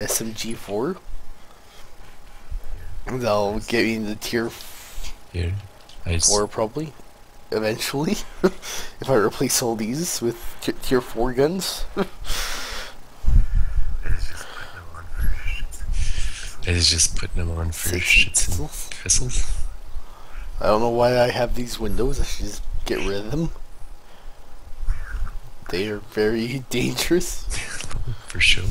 SMG4. That'll get me into tier Here. I just, 4 probably. Eventually. if I replace all these with t- tier 4 guns. It is just putting them on for Six shits and pistols. pistols. I don't know why I have these windows. I should just get rid of them. They are very dangerous. For sure.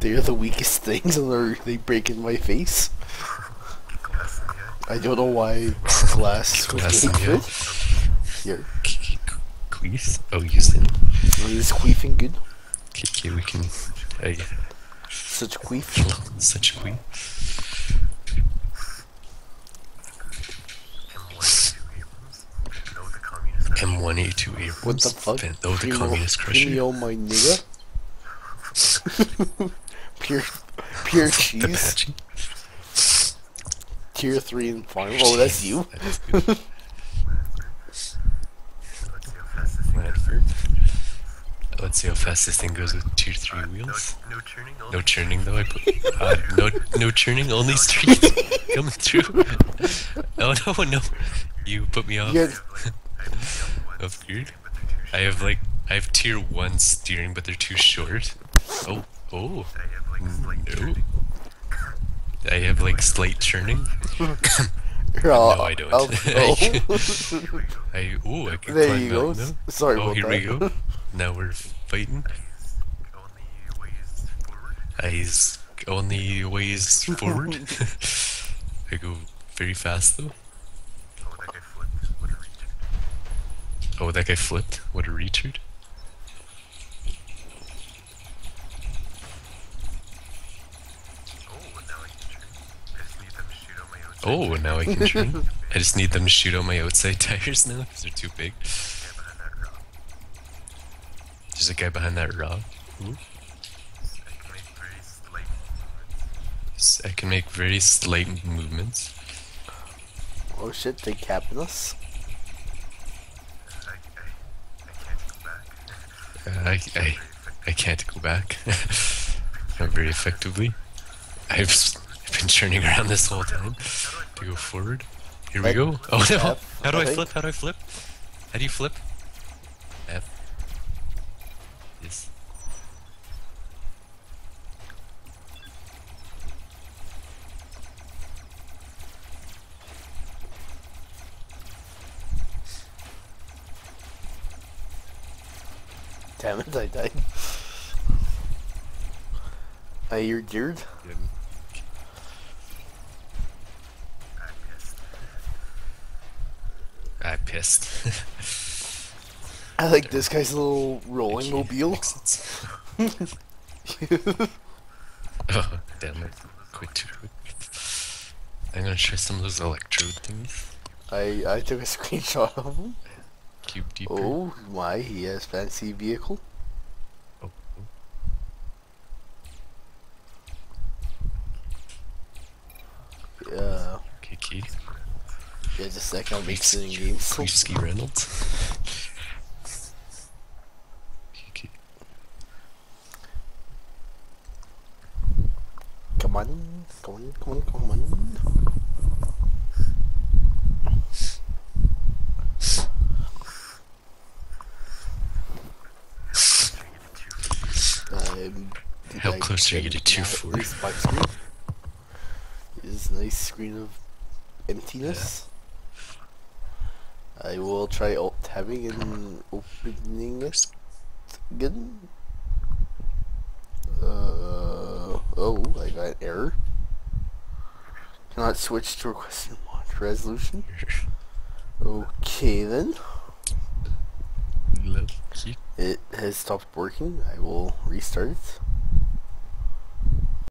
They are the weakest things and they're, they break in my face. I don't know why glass would Glass make in the good. Here. Oh, queef? Oh, using. Is queefing good? Okay, we can. I, Such queef. such a queen. M1A2 Abrams. What the fuck? Oh, the communist crusher. Premio, my nigga. pure, pure cheese. patchy. Tier 3 and farm. Oh, that's you. That is Let's see how fast this thing goes with tier 3 wheels. No churning. No churning though. I put uh, no no churning. Only street coming through. Oh no no! You put me off. Yeah. That's good. I have like I have tier one steering, but they're too short. Oh oh no! I have like slight churning. no, No, I don't. Oh, I oh I can there climb you go. mountain now. Sorry Oh about here that. we go. Now we're fighting. Eyes only ways forward. I go very fast though. Oh, that guy flipped. What a retard. Oh, now I can turn. I just need them to shoot out my outside tires now because they're too big. There's a guy behind that rock. Ooh. I can make very slight movements. Oh shit, they capping us. Uh, I, I, I can't go back. Not very effectively. I've been turning around this whole time to go forward. Here we go. Oh no! How do I I flip? How do I flip? How do you flip? F. Yes. Damn it, I died. I hear Jared. I pissed. I like this guy's little rolling mobile. Oh, damn it. Quit. I'm gonna try some of those electrode things. I I took a screenshot of him. Cube deeper. Oh my, he has fancy vehicle. Oh, oh. Uh, Okay, key. Yeah, just a second, I'll it in game. So, Queefsky Reynolds. Okay, come on, come on, come on, come on. Um, How close are you to tier my- four? this black? Is nice screen of emptiness. I will try alt tabbing and opening it again. Uh, oh, I got an error. Cannot switch to requested monitor resolution. Okay then, it has stopped working. I will restart it.